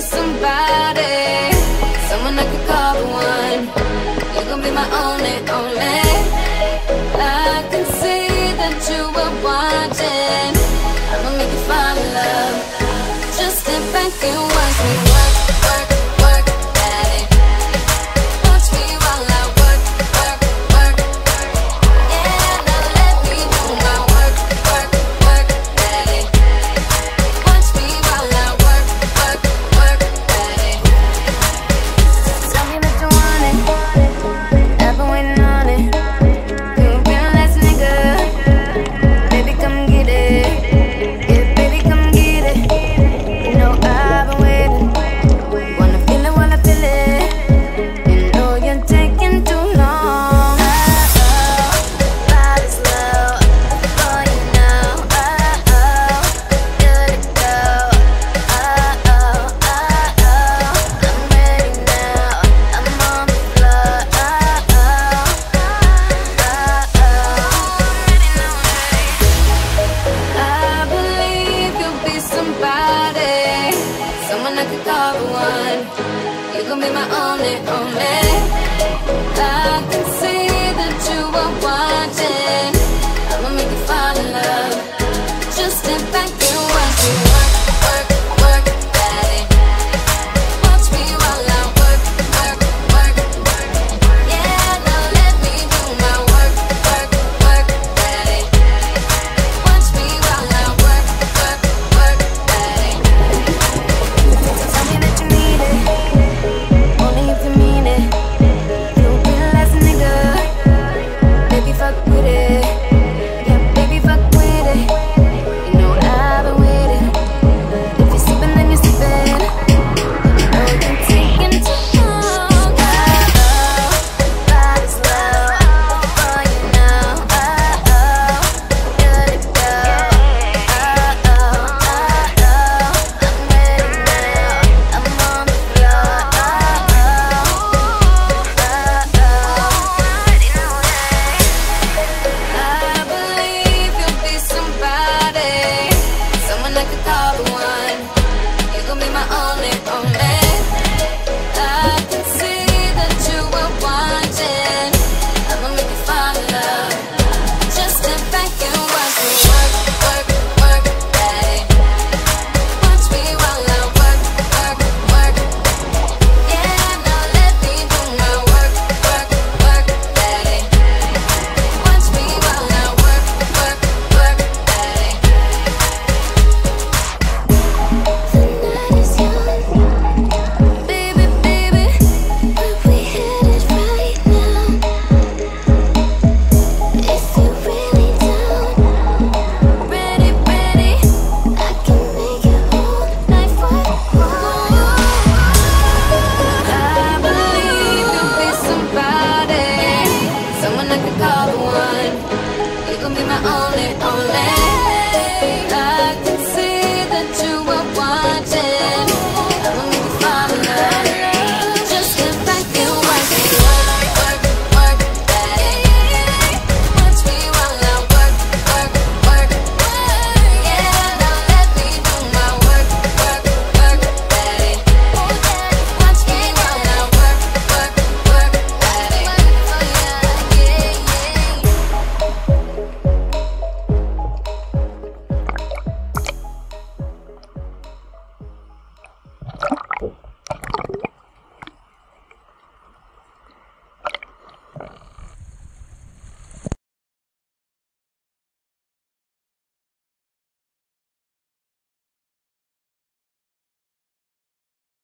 somebody, someone I could call the one. You gon' be my only, only. the one. You can be my only, only.